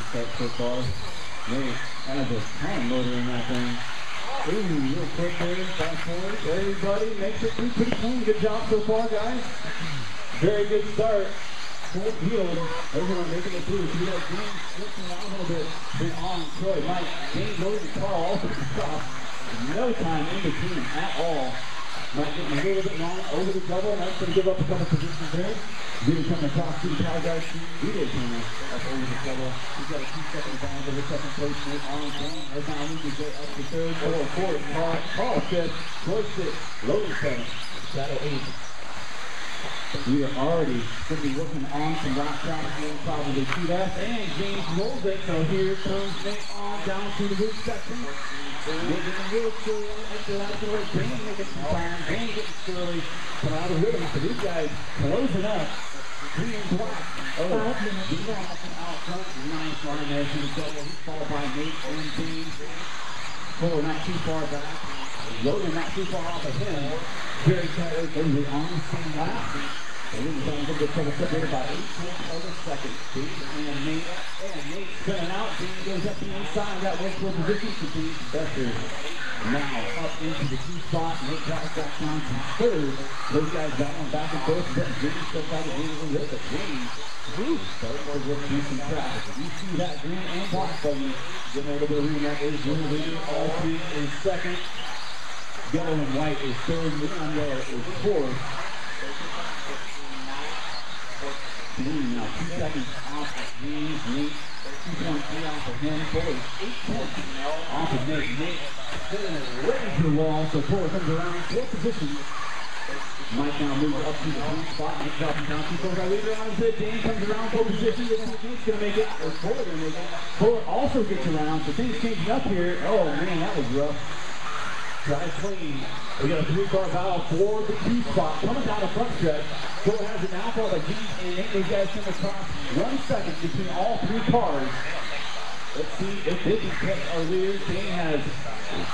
to far. Nate has a ton of motor that thing. Ooh, real quick there, fast forward. Everybody makes it through pretty clean. Good job so far, guys. Very good start. Full field. Everyone making it through. See that James switching around a little bit. Been on Troy. Mike, James loaded the car all the way. No time in between at all. Long over the double. To give up a couple positions there. Really to the. Really up over the double. He's got a second place. Nate. Right now, can go up to third. Shadow eighth. We are already going to be working on some rock traffic. You'll probably see that. And James rolls. So here comes Nate on down to the roof section. A the way. Bane making some time. Getting these guys closing up. Green and. Nice line there. He's followed by Nate not too far back. Logan not too far off of him. Very tight. Were on the same lap. They didn't find a good trouble separated about eight tenths of a second. Dean and Nate. And Nate spinning out. Dean goes up the inside. Works for position to Dean Becker. Now up into the key spot. Nate drops back down to third. Those guys battling back and forth. But Dean still got to a little bit. Dean. Starboard with decent traffic. You see that green and black button, getting a little bit of room, that is blue leading. All three is second. Yellow and white is third. Neon yellow is fourth. Green now two seconds off of James. Nate 2.3 off of him. Fuller eight tenths off of Nate. Nate spinning it right into the wall. So Fuller comes around fourth position. Mike now moves up to the green spot. Nate dropping down two. I leave it on head. Dan comes around fourth position. This is Nate's gonna make it. Or Fuller gonna make it. Fuller also gets around. So things changing up here. Oh man, that was rough. Drive clean. We got a three-car battle for the two spot. Coming down the front stretch. Fuller has it now for the G and. Those guys come across one second between all three cars. Let's see if they can catch our leader. Dane has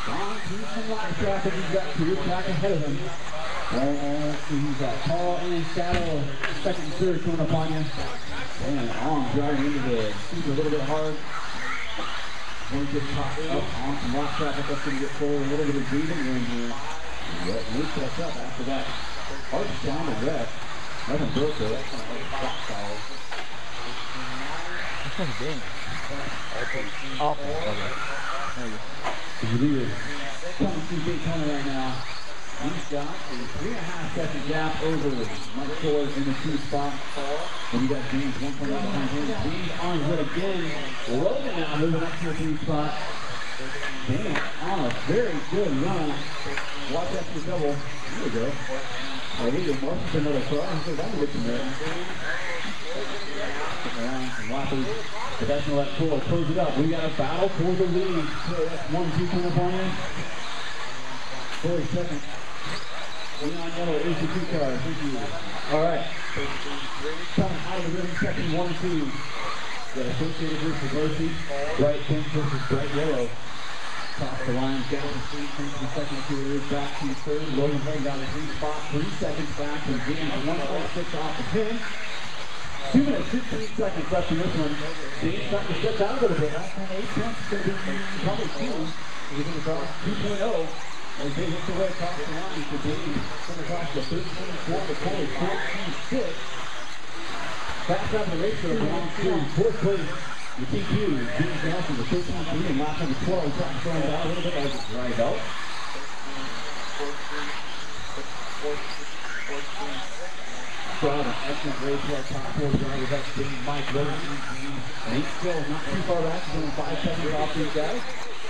gone through some line traffic. He's got clear track ahead of him. Uh, let's see, he's got Paul and Shadow, second and third coming up on you. And on driving into the super a little bit hard. One good pop up on some rock traffic. That's going to get forward a little bit of breathing room here. Yep, Luke sets up after that. Hard down the wreck. Nothing broke there. That's kind of like not a game. Oh, okay. There you go. The leader coming through Daytona right now. He's got a three and a half second gap over Mike in the two spot. And you got James one point out behind him. James on way again. Logan now moving up to the three spot. James on a very good run. Watch out for double. There we go. Oh, he just marks another. I think that'll get some there. Gonna let Fuller close it up. We got a battle for the lead. So that's one, two coming up on you. Fuller second. Leon Yellow is the two car. Thank you. All right. Coming out of the rhythm second, one, two. Got Associated versus Mercy. Bright pink versus bright yellow. Top the line, down the street, into the second period, back to third. Logan Horn got the three spot, three seconds back to James, 1.6 off the pin. Two minutes, 15 seconds left in this one. James starting to step down a little bit. Last time, eight tenths is going to be probably two. He's going to cross 2.0. As they hit the way across the line, so James going to cross the 13, 4, the Corey, 14, 6. Fast out of the race, so belongs to fourth place. The TQ, James Nelson, the 13, 3, and last number 12, trying to throw out a little bit right out. Crowd, an excellent to top four. That's Dane, Mike, Eugene, Nate Still, not too far back. He's only five seconds off these guys.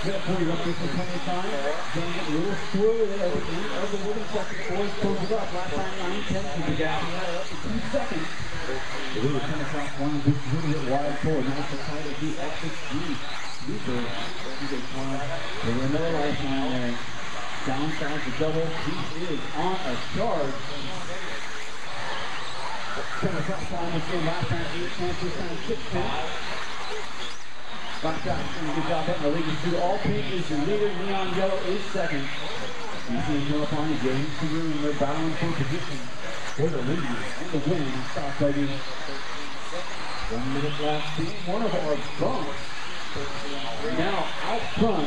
Minute 40 up plenty of time. A little there the the second. Boys it up. Last time, 9 tenths of the gap. To two seconds. The leader coming across one, little bit wide forward. Nice to tight as he exits G. Super. He's a climb. They were another lifeline there. Downside the double. He is on a charge. With him last time, 8 tenths, this time 6 tenths. Back down, doing a good job hitting the lead. Through all pink is your leader. Neon yellow is second. You see him up on you, getting some room. They're battling for position for the lead and the win. Stop, baby. One minute left. Being one of our bunks. Now out front,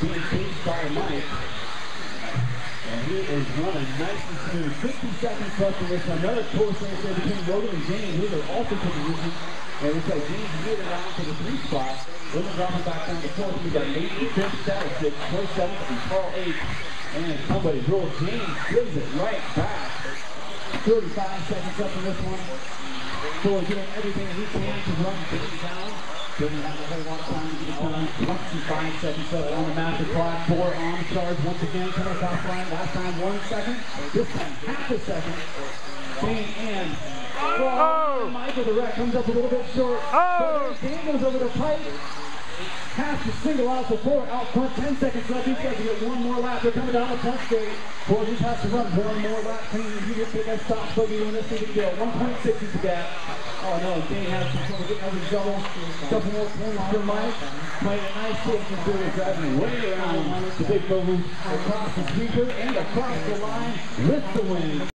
being chased by Mike. And he is running nice and smooth. 50 seconds left in this. Another course race between Logan and James. These are also for position. And we say James get it out to the three spot. Logan dropping back down to fourth. We've got Nate Sadicic, Troy seventh, and Carl eighth. And somebody rolled. James gives it right back. 35 seconds left in this one. We're doing everything he can to run things down. Doesn't have a whole lot of time to get done. 25 seconds left on the master clock. Four on charge once again. Coming across line. Last time one second. This time half a second. Dane and oh. Michael the wreck comes up a little bit short. Oh. Dane goes over the pipe. Has to single out before out front. 10 seconds left. Got to get one more lap. They're coming down the front straight. Boy, he has to run one more lap. Clean. He just the that stop. So you want to see the deal. 1.6 is the gap. Oh no, Dane has some trouble getting over the double. Couple more points for Mike. Playing a nice safety through driving way around the big bubble across the speaker and across the line with the win.